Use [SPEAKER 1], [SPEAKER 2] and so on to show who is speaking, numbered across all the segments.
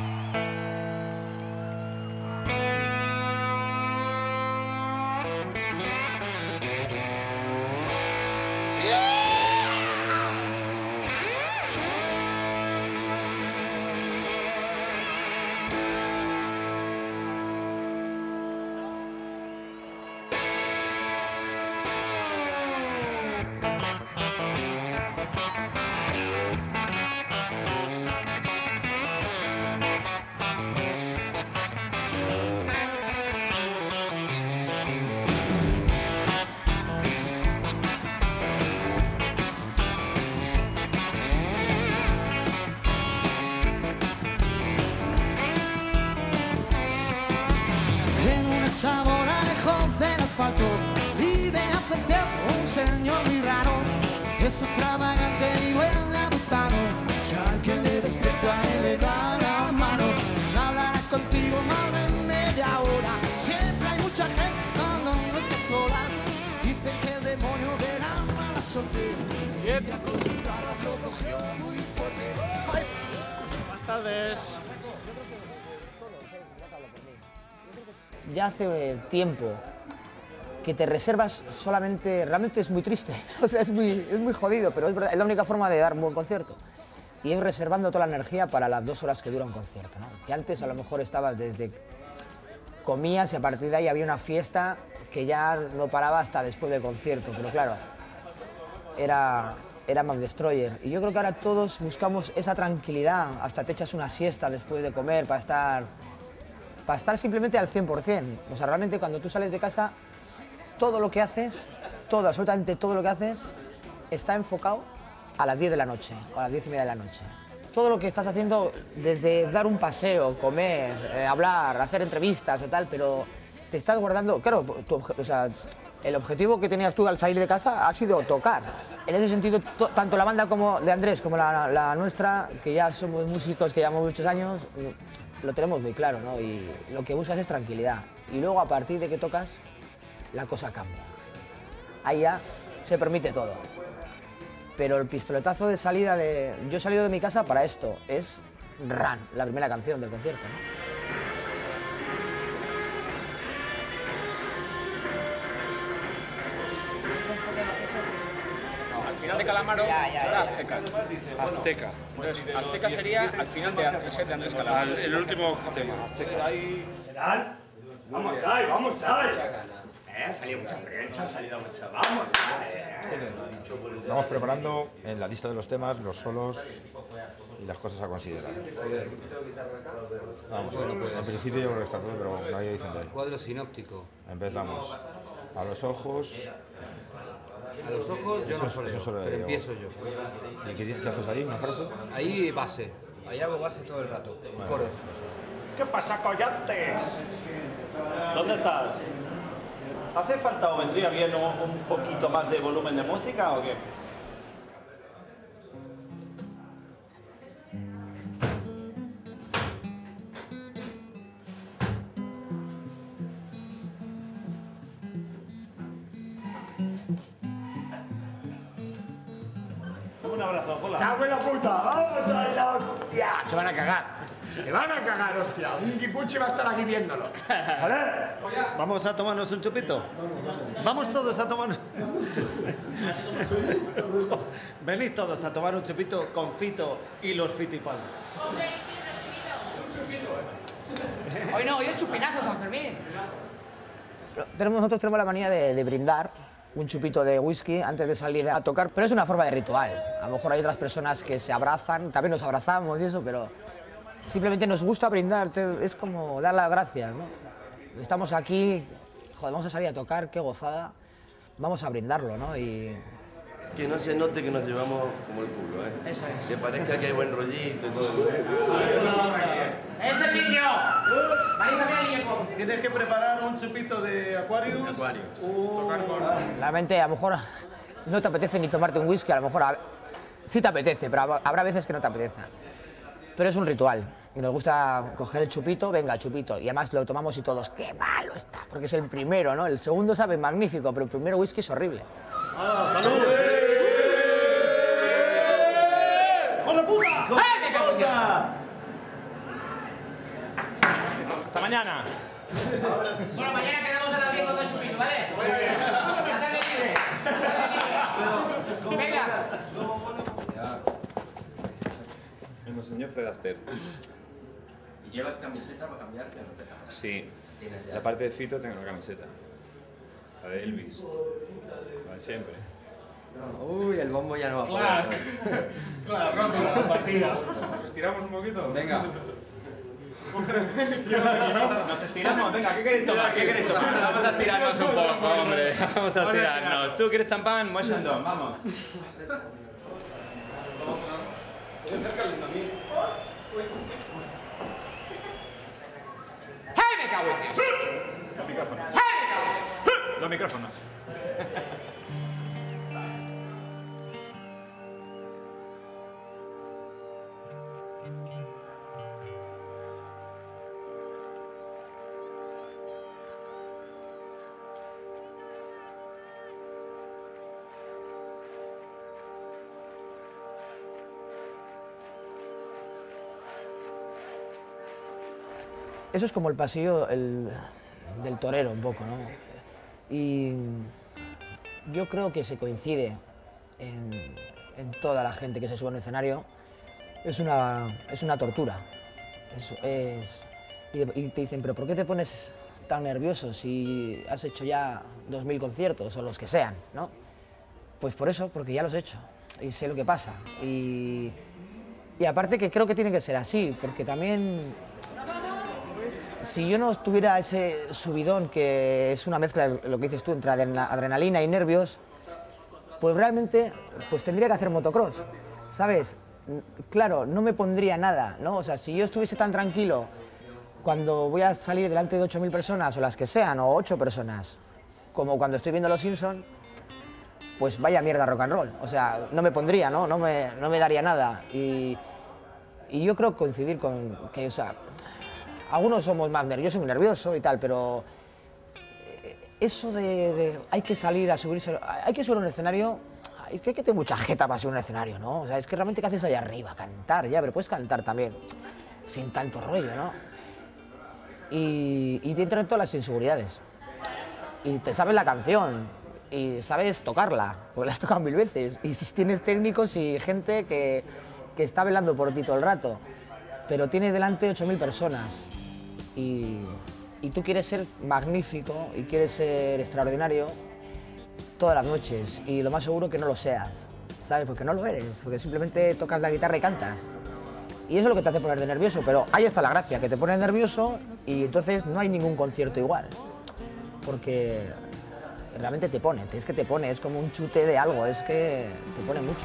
[SPEAKER 1] En asfalto vive hace tiempo un señor muy raro. Es extravagante y huele a butano. Si alguien le despierta, él le da la mano. Hablará contigo más de media hora. Siempre hay mucha gente cuando no está sola. Dicen que el demonio de la mala suerte. Y ella con sus garras lo cogió muy fuerte.
[SPEAKER 2] Buenas tardes.
[SPEAKER 3] ya hace tiempo que te reservas solamente, realmente es muy triste, o sea, es muy, es muy jodido, pero es, verdad, es la única forma de dar un buen concierto. Y es reservando toda la energía para las dos horas que dura un concierto. ¿no? Que antes a lo mejor estabas desde comías y a partir de ahí había una fiesta que ya no paraba hasta después del concierto, pero claro, era, era más destroyer. Y yo creo que ahora todos buscamos esa tranquilidad, hasta te echas una siesta después de comer para estar para estar simplemente al 100%. O sea, realmente cuando tú sales de casa, todo lo que haces, todo, absolutamente todo lo que haces, está enfocado a las 10 de la noche o a las 10 y media de la noche. Todo lo que estás haciendo, desde dar un paseo, comer, eh, hablar, hacer entrevistas o tal, pero te estás guardando, claro, tu o el objetivo que tenías tú al salir de casa ha sido tocar. En ese sentido, to- tanto la banda como de Andrés como la, la nuestra, que ya somos músicos, que llevamos muchos años, lo tenemos muy claro, ¿no? Y lo que buscas es tranquilidad. Y luego, a partir de que tocas, la cosa cambia. Ahí ya se permite todo. Pero el pistoletazo de salida de... Yo he salido de mi casa para esto, es Run, la primera canción del concierto, ¿no?
[SPEAKER 2] Al final de Calamaro
[SPEAKER 3] Ya, ya,
[SPEAKER 2] está
[SPEAKER 3] ya.
[SPEAKER 2] Azteca.
[SPEAKER 4] Azteca.
[SPEAKER 2] Entonces, Azteca sería al final de, set de Andrés Calamaro.
[SPEAKER 4] Al- el último tema, Azteca.
[SPEAKER 5] Vamos ahí, vamos ahí. Eh, ha salido mucha prensa, ha salido mucha. Vamos ahí.
[SPEAKER 6] Estamos preparando en la lista de los temas los solos y las cosas a considerar. Vamos, en principio yo creo que está todo, pero nadie dice nada.
[SPEAKER 7] Cuadro sinóptico.
[SPEAKER 6] Empezamos. A los ojos.
[SPEAKER 7] A los ojos yo
[SPEAKER 6] Eso
[SPEAKER 7] no
[SPEAKER 6] es-
[SPEAKER 7] soleo,
[SPEAKER 6] eso
[SPEAKER 7] pero empiezo yo.
[SPEAKER 6] ¿Y qué, qué haces ahí? ¿Una frase?
[SPEAKER 7] Ahí base. Ahí hago base todo el rato. Y coros.
[SPEAKER 8] ¿Qué pasa, collantes? ¿Dónde estás? ¿Hace falta o vendría bien un, un poquito más de volumen de música o qué? Un abrazo, hola.
[SPEAKER 5] ¡Cago en la puta! ¡Vamos a la hostia! Se van a cagar. Se van a cagar, hostia. Un guipuchi va a estar aquí viéndolo. ¿Vale?
[SPEAKER 8] Vamos a tomarnos un chupito. Vamos todos a tomar. Venid todos a tomar un chupito con Fito y los Fitipal.
[SPEAKER 3] Hoy no, hoy es chupinazo, San Fermín. Tenemos, nosotros tenemos la manía de, de brindar un chupito de whisky antes de salir a tocar, pero es una forma de ritual. A lo mejor hay otras personas que se abrazan, también nos abrazamos y eso, pero simplemente nos gusta brindar, es como dar las gracias, ¿no? Estamos aquí, joder, vamos a salir a tocar, qué gozada, vamos a brindarlo, ¿no? Y
[SPEAKER 9] Que no se note que nos llevamos como el culo, ¿eh?
[SPEAKER 3] Eso es.
[SPEAKER 9] Que parezca que hay buen rollito y todo.
[SPEAKER 3] ¡Es el niño! ¡Vais a ver!
[SPEAKER 8] Tienes que preparar un chupito de Aquarius. Un...
[SPEAKER 3] Realmente, a lo mejor no te apetece ni tomarte un whisky, a lo mejor a- sí te apetece, pero hab- habrá veces que no te apetece. Pero es un ritual nos gusta coger el chupito, venga, el chupito. Y además lo tomamos y todos, ¡qué malo está! Porque es el primero, ¿no? El segundo sabe magnífico, pero el primer whisky es horrible.
[SPEAKER 8] ¡Hijo de puta!
[SPEAKER 3] ¡Eh, me cago en Dios!
[SPEAKER 8] Mañana.
[SPEAKER 3] Bueno, mañana quedamos a las 10 con Chupito, ¿vale? Ya tarde libre. Venga.
[SPEAKER 9] El monseñor Fred Astaire.
[SPEAKER 7] ¿Y llevas camiseta para cambiarte o no te cambias?
[SPEAKER 9] Sí. La parte de Fito tengo la camiseta. La de Elvis. La de siempre.
[SPEAKER 10] Uy, el bombo ya no va a
[SPEAKER 2] Claro.
[SPEAKER 10] poder.
[SPEAKER 2] Claro, la partida.
[SPEAKER 9] ¿Nos estiramos un poquito?
[SPEAKER 7] Venga.
[SPEAKER 8] Nos estiramos, venga, ¿qué queréis tomar? ¿Qué queréis tomar? Vamos a estirarnos un poco, hombre. Vamos a estirarnos. ¿Tú quieres champán? Chandon, vamos.
[SPEAKER 3] ¡Hey, me cago en ¡Hey, en Dios!
[SPEAKER 8] Los micrófonos.
[SPEAKER 3] Eso es como el pasillo el- del torero, un poco, ¿no? Y yo creo que se coincide en, toda la gente que se sube a un escenario. Es una, es una tortura. Es- es- y, y te dicen, pero ¿por qué te pones tan nervioso si has hecho ya 2.000 conciertos o los que sean, ¿no? Pues por eso, porque ya los he hecho y sé lo que pasa. Y, y aparte que creo que tiene que ser así, porque también si yo no tuviera ese subidón, que es una mezcla, lo que dices tú, entre adrena- adrenalina y nervios, pues realmente pues tendría que hacer motocross, ¿sabes? Claro, no me pondría nada, ¿no? O sea, si yo estuviese tan tranquilo cuando voy a salir delante de 8.000 personas, o las que sean, o 8 personas, como cuando estoy viendo Los Simpson, pues vaya mierda rock and roll. O sea, no me pondría, ¿no? No me, no me daría nada. Y, y yo creo coincidir con que, o sea, algunos somos más nerviosos, muy nervioso y tal, pero eh, eso de, hay que salir a subirse, hay que subir un escenario, hay que, que tener mucha jeta para subir un escenario, ¿no? O sea, es que realmente ¿qué haces allá arriba? Cantar, ya, pero puedes cantar también, sin tanto rollo, ¿no? Y, y te entran todas las inseguridades. Y te sabes la canción, y sabes tocarla, porque la has tocado mil veces. Y si tienes técnicos y gente que, que está velando por ti todo el rato. Pero tienes delante 8.000 personas y, tú quieres ser magnífico y quieres ser extraordinario todas las noches y lo más seguro que no lo seas, ¿sabes? Porque no lo eres, porque simplemente tocas la guitarra y cantas. Y eso es lo que te hace poner de nervioso, pero ahí está la gracia, que te pones nervioso y entonces no hay ningún concierto igual. Porque realmente te pone, es que te pone, es como un chute de algo, es que te pone mucho.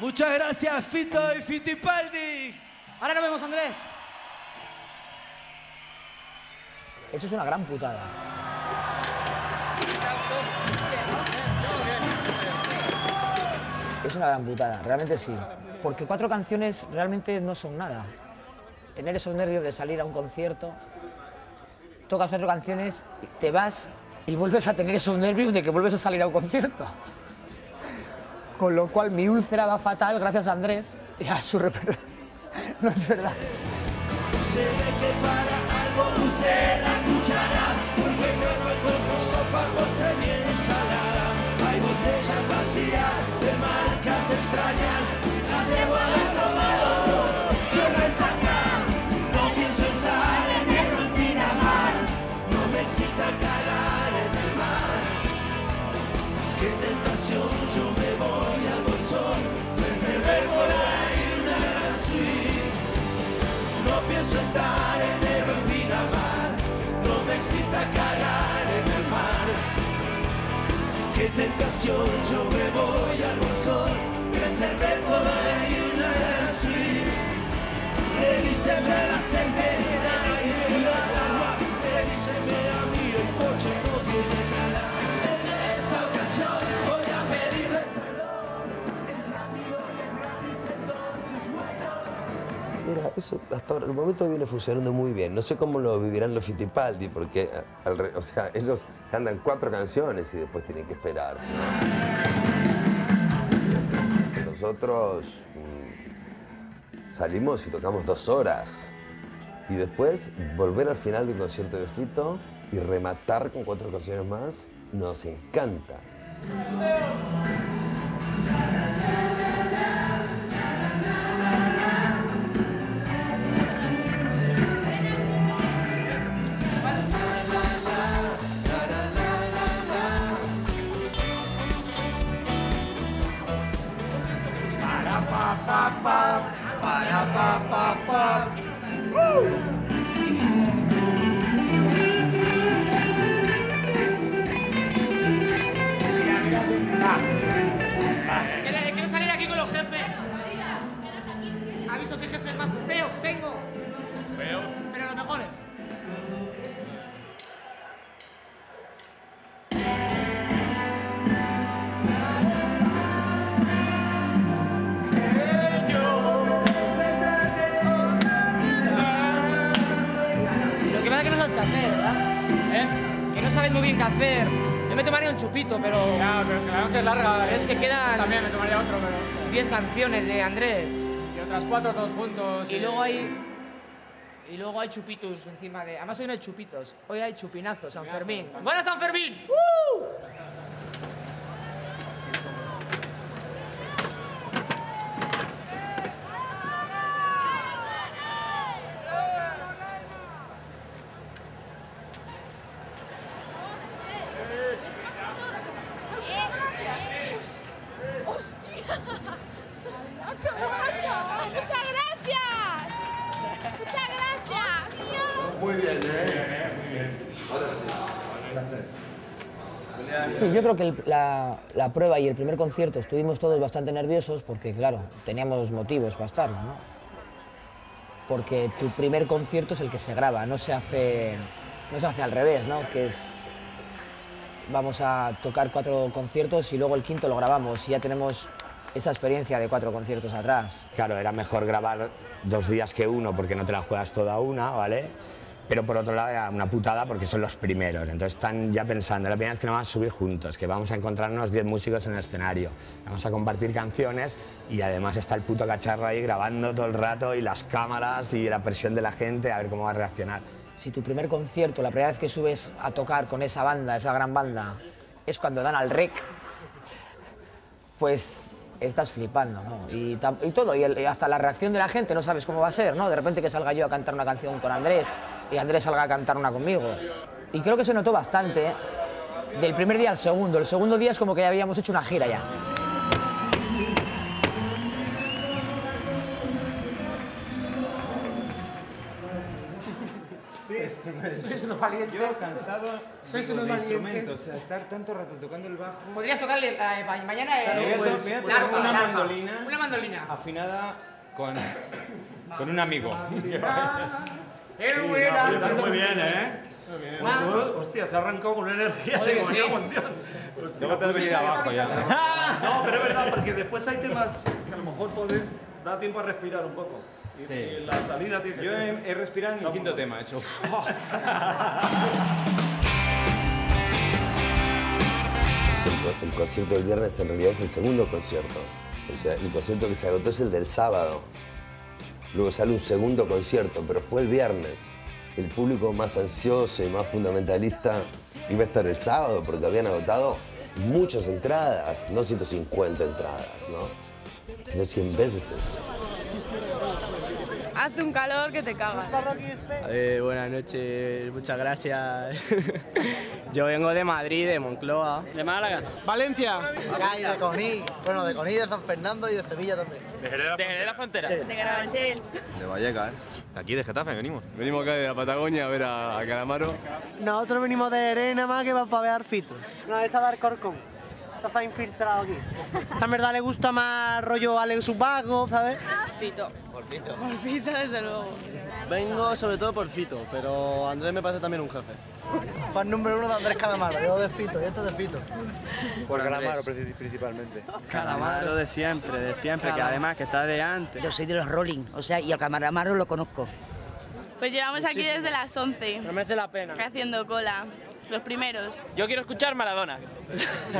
[SPEAKER 11] Muchas gracias, Fito y Fitipaldi. Ahora nos vemos, Andrés.
[SPEAKER 3] Eso es una gran putada. Es una gran putada, realmente sí. Porque cuatro canciones realmente no son nada. Tener esos nervios de salir a un concierto, tocas cuatro canciones, te vas y vuelves a tener esos nervios de que vuelves a salir a un concierto. Con lo cual mi úlcera va fatal gracias a Andrés y a su repertorio. No es verdad.
[SPEAKER 11] Estar no me excita cagar en el mar. Qué tentación, yo me voy
[SPEAKER 10] momento viene funcionando muy bien. No sé cómo lo vivirán los Fittipaldi, porque, re- o sea, ellos cantan cuatro canciones y después tienen que esperar. Nosotros mm, salimos y tocamos dos horas. Y después volver al final del concierto de Fito y rematar con cuatro canciones más, nos encanta.
[SPEAKER 2] Ya, pero es que la noche es larga.
[SPEAKER 12] Pero es que quedan
[SPEAKER 2] También me tomaría otro, pero...
[SPEAKER 12] 10 canciones de Andrés.
[SPEAKER 2] Y otras cuatro todos juntos.
[SPEAKER 12] Y luego hay. Y luego hay chupitos encima de. Además hoy no hay chupitos, hoy hay chupinazos, San Fermín. ¡Buena San Fermín! ¡Uh!
[SPEAKER 13] ¡Hostia! ¡Qué guacho! ¡Muchas gracias! ¡Muchas gracias!
[SPEAKER 10] Muy bien, ¿eh?
[SPEAKER 9] Muy bien.
[SPEAKER 10] Ahora sí.
[SPEAKER 3] Sí, yo creo que la, la prueba y el primer concierto estuvimos todos bastante nerviosos porque, claro, teníamos motivos para estarlo, ¿no? Porque tu primer concierto es el que se graba, no se hace, no se hace al revés, ¿no? Que es, vamos a tocar cuatro conciertos y luego el quinto lo grabamos y ya tenemos esa experiencia de cuatro conciertos atrás.
[SPEAKER 14] Claro, era mejor grabar dos días que uno porque no te la juegas toda una, ¿vale? Pero por otro lado era una putada porque son los primeros. Entonces están ya pensando, la primera vez que nos vamos a subir juntos, que vamos a encontrarnos 10 músicos en el escenario, vamos a compartir canciones y además está el puto cacharro ahí grabando todo el rato y las cámaras y la presión de la gente a ver cómo va a reaccionar.
[SPEAKER 3] Si tu primer concierto, la primera vez que subes a tocar con esa banda, esa gran banda, es cuando dan al rec, pues estás flipando, ¿no? Y, y todo, y, y hasta la reacción de la gente no sabes cómo va a ser, ¿no? De repente que salga yo a cantar una canción con Andrés y Andrés salga a cantar una conmigo. Y creo que se notó bastante, ¿eh? Del primer día al segundo. El segundo día es como que ya habíamos hecho una gira ya.
[SPEAKER 12] Sois unos valientes.
[SPEAKER 4] Yo cansado
[SPEAKER 12] Sois
[SPEAKER 4] digo,
[SPEAKER 12] unos
[SPEAKER 4] de
[SPEAKER 12] valientes.
[SPEAKER 4] instrumento, o sea, estar tanto rato tocando el bajo.
[SPEAKER 12] Podrías tocarle eh, ma- mañana
[SPEAKER 4] Claro,
[SPEAKER 12] eh,
[SPEAKER 4] to-
[SPEAKER 12] pues, arpa,
[SPEAKER 4] una mandolina.
[SPEAKER 12] Una mandolina.
[SPEAKER 4] Afinada con, con un amigo.
[SPEAKER 12] ¡Qué
[SPEAKER 8] buena! Oye, pero muy bien, ¿eh?
[SPEAKER 12] Ah.
[SPEAKER 8] Tú, Hostia, se ha arrancado con una energía. Digo,
[SPEAKER 12] sí.
[SPEAKER 8] "Me cago en Dios". Hostia,
[SPEAKER 4] Luego te has venido abajo ya.
[SPEAKER 8] No, pero es verdad, porque después hay temas que a lo mejor pueden dar tiempo a respirar un poco. Y,
[SPEAKER 4] Sí.
[SPEAKER 8] y la salida tiene que
[SPEAKER 4] Yo
[SPEAKER 8] ser.
[SPEAKER 4] he, he respirado en el quinto tema, he hecho.
[SPEAKER 10] El, el concierto del viernes en realidad es el segundo concierto. O sea, el concierto que se agotó es el del sábado. Luego sale un segundo concierto, pero fue el viernes. El público más ansioso y más fundamentalista iba a estar el sábado porque habían agotado muchas entradas, no 150 entradas, ¿no? Sino 100 veces eso.
[SPEAKER 15] Hace un calor que te cagas.
[SPEAKER 16] Eh, buenas noches, muchas gracias. Yo vengo de Madrid, de Moncloa. ¿De Málaga? Valencia.
[SPEAKER 11] y de Coní. Bueno, de Coní, de San Fernando y de Sevilla también.
[SPEAKER 16] De Jerez de la Frontera.
[SPEAKER 15] De Carabanchel.
[SPEAKER 17] De Vallecas. De aquí, de Getafe, venimos.
[SPEAKER 16] Venimos acá de la Patagonia a ver a, a Calamaro.
[SPEAKER 18] Nosotros venimos de Jerez nada más que va para ver a Arfito. No, esa de Alcorcón. Está infiltrado aquí. Esta en verdad le gusta más rollo Alex Ubago, ¿sabes?
[SPEAKER 15] Fito.
[SPEAKER 18] Por Fito.
[SPEAKER 15] Por Fito, desde luego.
[SPEAKER 18] Vengo sobre todo por Fito, pero Andrés me parece también un jefe. Fan número uno de Andrés Calamaro, yo de Fito y este de Fito.
[SPEAKER 17] Por
[SPEAKER 18] Andrés.
[SPEAKER 17] Calamaro, princi- principalmente.
[SPEAKER 16] Calamaro de siempre, de siempre, que además que está de antes.
[SPEAKER 19] Yo soy de los Rolling, o sea, y al Calamaro lo conozco.
[SPEAKER 15] Pues llevamos aquí desde las 11.
[SPEAKER 16] No merece la pena.
[SPEAKER 15] Haciendo cola. Los primeros.
[SPEAKER 16] Yo quiero escuchar Maradona.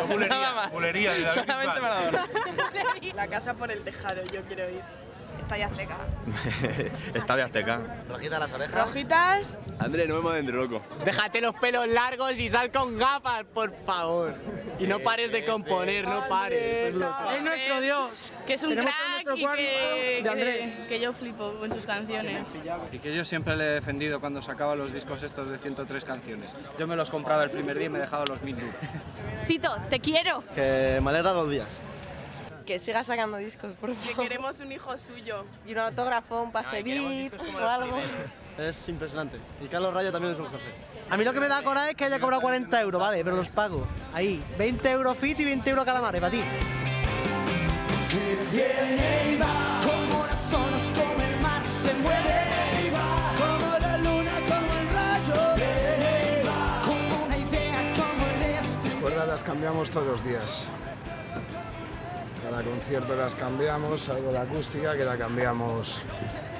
[SPEAKER 2] bulería,
[SPEAKER 16] Nada más.
[SPEAKER 2] bulería de
[SPEAKER 16] Solamente. Maradona.
[SPEAKER 15] La casa por el tejado, yo quiero ir.
[SPEAKER 20] Estadio Azteca.
[SPEAKER 17] Estadio Azteca.
[SPEAKER 7] Rojita las orejas.
[SPEAKER 20] Rojitas.
[SPEAKER 17] Andrés, no me mueves dentro, loco.
[SPEAKER 16] Déjate los pelos largos y sal con gafas, por favor. Y no pares de componer, no pares.
[SPEAKER 20] Es nuestro Dios. Que es un
[SPEAKER 16] Tenemos
[SPEAKER 20] crack y que, que, que yo flipo con sus canciones.
[SPEAKER 21] Y que yo siempre le he defendido cuando sacaba los discos estos de 103 canciones. Yo me los compraba el primer día y me dejaba los mil duros.
[SPEAKER 20] Fito, te quiero.
[SPEAKER 18] Que me alegra los días.
[SPEAKER 20] Que siga sacando discos, por favor. Que queremos un hijo suyo. Y un autógrafo, un pase VIP o algo.
[SPEAKER 18] Es impresionante. Y Carlos Raya también es un jefe. A mí lo que me da coraje es que haya cobrado 40 euros, ¿vale? Pero los pago. Ahí, 20 euros fit y 20 euros calamares, para ti.
[SPEAKER 11] Que viene y va, como las olas, como el mar se mueve, rayo
[SPEAKER 5] las cambiamos todos los días. Cada concierto las cambiamos, algo la acústica que la cambiamos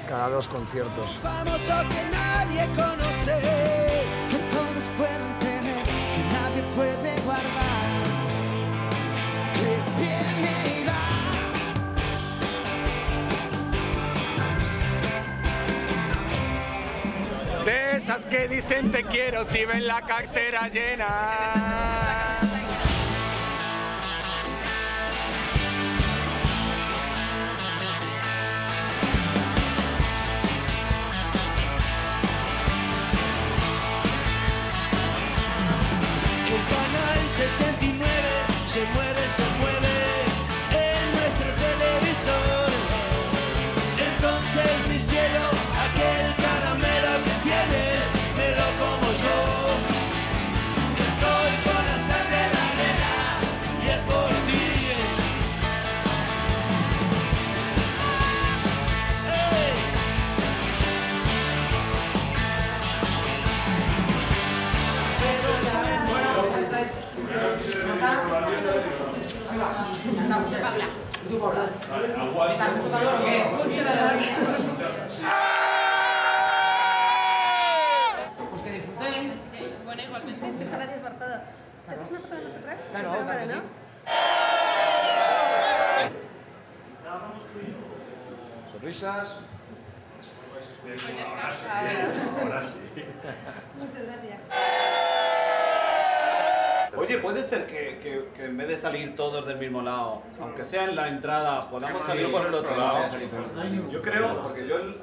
[SPEAKER 5] cada dos conciertos.
[SPEAKER 11] famoso que nadie conoce, que todos pueden tener, que nadie puede guardar, que viene y va.
[SPEAKER 22] De esas que dicen te quiero si ven la cartera llena.
[SPEAKER 11] 69 se mueve, se mueve
[SPEAKER 12] Mucho calor. Pues que disfrutéis.
[SPEAKER 20] Bueno, igualmente.
[SPEAKER 13] Muchas gracias todo. ¿Te haces una foto de nosotras?
[SPEAKER 12] Claro, claro
[SPEAKER 13] ¿no?
[SPEAKER 6] Sonrisas.
[SPEAKER 17] Ahora sí.
[SPEAKER 13] Muchas gracias.
[SPEAKER 8] Oye, puede ser que, que- que en vez de salir todos del mismo lado, aunque sea en la entrada, podamos salir por el otro lado. Yo creo, porque yo. el-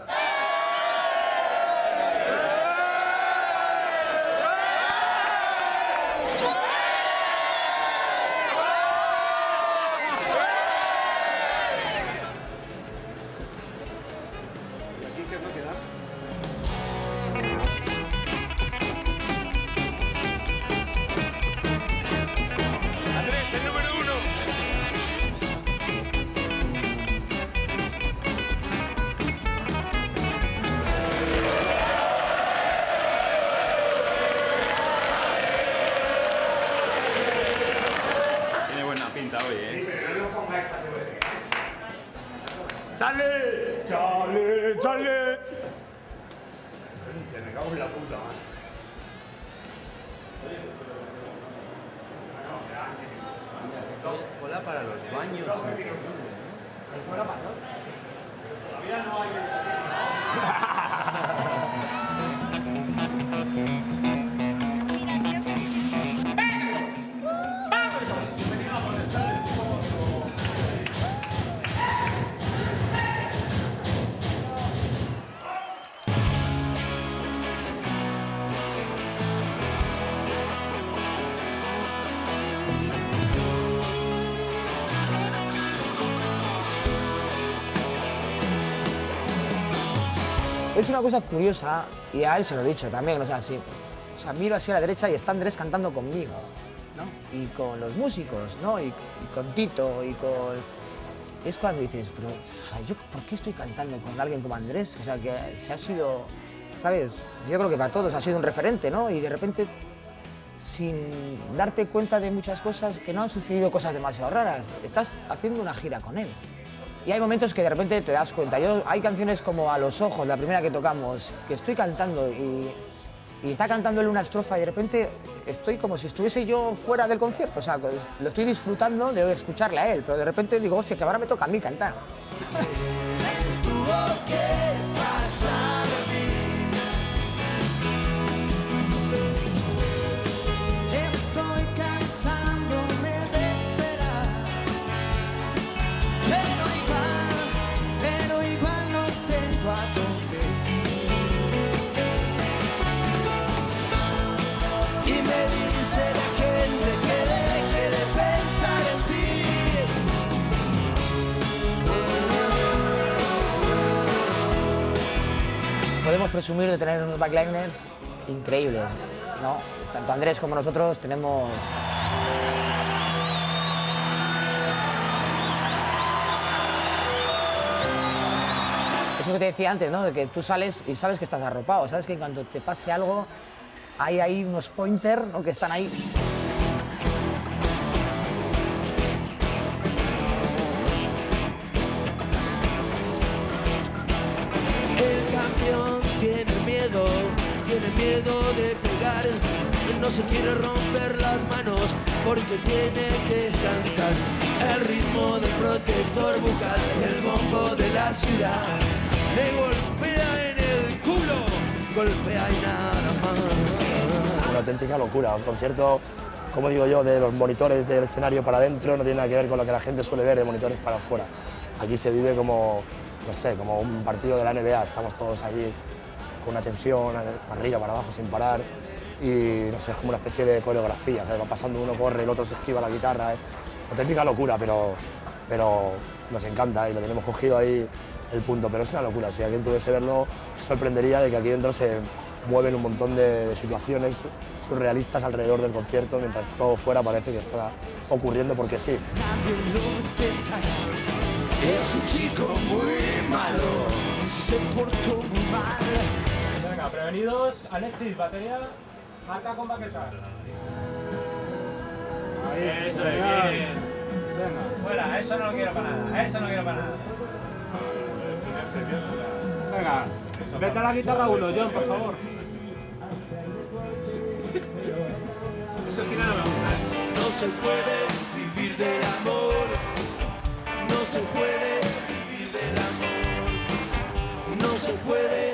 [SPEAKER 8] Es
[SPEAKER 3] una cosa curiosa, y a él se lo he dicho también, o sea, sí. O sea, miro hacia la derecha y está Andrés cantando conmigo, ¿no? Y con los músicos, ¿no? Y, con Tito, y con... Es cuando dices, pero, ¿yo por qué estoy cantando con alguien como Andrés? O sea, que se ha sido, ¿sabes? Yo creo que para todos ha sido un referente, ¿no? Y de repente, sin darte cuenta de muchas cosas, que no han sucedido cosas demasiado raras, estás haciendo una gira con él. Y hay momentos que de repente te das cuenta. Yo, hay canciones como A los ojos, la primera que tocamos, que estoy cantando y, y está cantando él una estrofa y de repente estoy como si estuviese yo fuera del concierto. O sea, pues, lo estoy disfrutando de escucharle a él, pero de repente digo, hostia, que ahora me toca a mí cantar. Podemos presumir de tener unos backliners increíbles. Tanto Andrés como nosotros tenemos Eso que te decía antes, ¿no? De que tú sales y sabes que estás arropado, sabes que cuando te pase algo hay ahí unos pointer ¿no? que están ahí.
[SPEAKER 11] No se quiere romper las manos porque tiene que cantar. El ritmo del protector bucal, el bombo de la ciudad. Le golpea en el culo, golpea y nada más.
[SPEAKER 23] Una auténtica locura. Un concierto, como digo yo, de los monitores del escenario para adentro no tiene nada que ver con lo que la gente suele ver de monitores para afuera. Aquí se vive como, no sé, como un partido de la NBA. Estamos todos allí con una tensión, para arriba, para abajo, sin parar. Y no sé, es como una especie de coreografía. ¿sabes? Va pasando uno, corre, el otro se esquiva la guitarra. Es auténtica locura, pero, pero nos encanta y lo tenemos cogido ahí el punto. Pero es una locura. Si alguien pudiese verlo, se sorprendería de que aquí dentro se mueven un montón de, de situaciones surrealistas alrededor del concierto, mientras todo fuera parece que está ocurriendo porque sí.
[SPEAKER 11] Nadie lo respetará. Es un chico muy malo, se portó muy mal.
[SPEAKER 2] Venga, prevenidos. Alexis, batería. Marca con baqueta. Ahí, eso es, bien. Venga. Fuera, eso no lo quiero para nada. Eso no quiero para nada. Venga, vete a la guitarra uno, John, por favor. Eso me gusta.
[SPEAKER 11] No se puede vivir del amor, no se puede vivir del amor, no se puede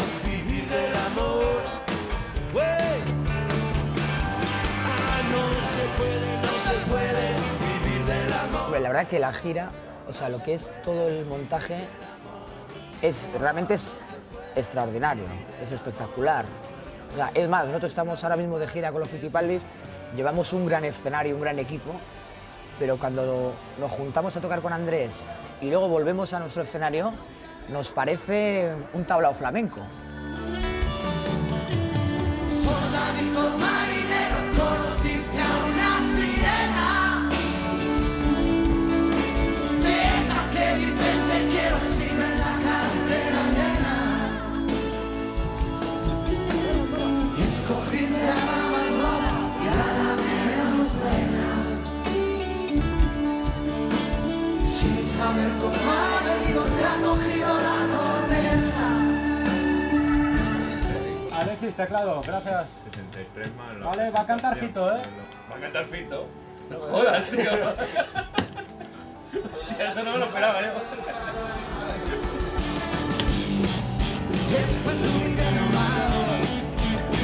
[SPEAKER 3] La verdad que la gira, o sea, lo que es todo el montaje, es realmente es extraordinario, es espectacular. Es más, nosotros estamos ahora mismo de gira con los Fitipaldis, llevamos un gran escenario, un gran equipo, pero cuando nos juntamos a tocar con Andrés y luego volvemos a nuestro escenario, nos parece un tablao flamenco.
[SPEAKER 2] 6 teclado, gracias.
[SPEAKER 17] 63 más
[SPEAKER 2] Vale, va a cantar Fito, ¿eh?
[SPEAKER 17] Va a cantar Fito. No jodas, tío. Hostia, eso no me lo esperaba, ¿eh?
[SPEAKER 11] Después de un invierno malo,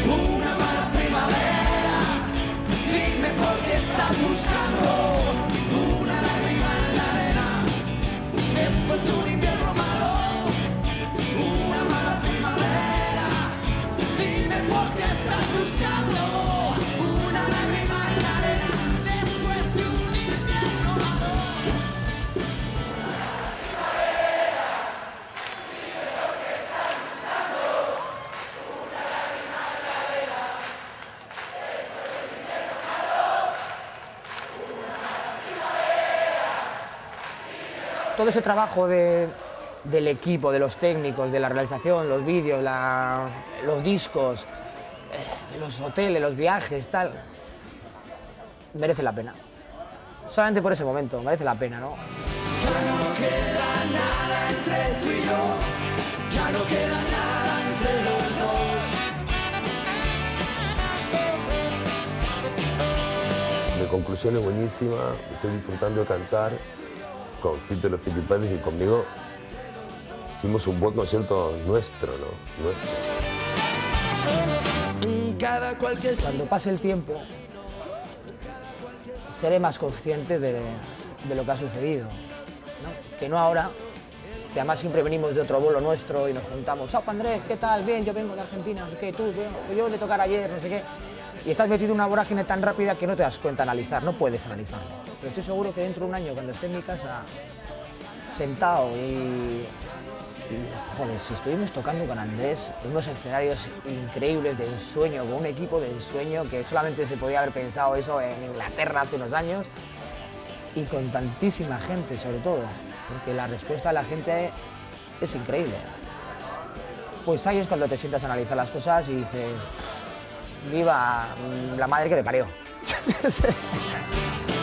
[SPEAKER 11] una mala primavera, dime por qué estás buscando.
[SPEAKER 3] Todo ese trabajo de- del equipo, de los técnicos, de la realización, los vídeos, la- los discos, eh, los hoteles, los viajes, tal, merece la pena. Solamente por ese momento, merece la pena, ¿no?
[SPEAKER 11] Ya no queda nada entre tú y yo, ya no queda nada entre los dos.
[SPEAKER 10] Mi conclusión es buenísima, estoy disfrutando de cantar con Fito y los Fitipaldis y conmigo hicimos un buen concierto nuestro, ¿no? Nuestro.
[SPEAKER 3] Cuando pase el tiempo, seré más consciente de, lo que ha sucedido. Que no ahora, que además siempre venimos de otro bolo nuestro y nos juntamos. ¡Ah, Andrés, ¿qué tal? Bien, yo vengo de Argentina, no sé qué, tú, yo, yo de tocar ayer, no sé qué. Y estás metido en una vorágine tan rápida que no te das cuenta analizar, no puedes analizarlo. Pero estoy seguro que dentro de un año, cuando esté en mi casa sentado y, y, joder, si estuvimos tocando con Andrés en unos escenarios increíbles de ensueño, con un equipo de ensueño que solamente se podía haber pensado eso en Inglaterra hace unos años y con tantísima gente sobre todo, porque la respuesta de la gente es increíble. Pues ahí es cuando te sientas a analizar las cosas y dices, viva la madre que me parió.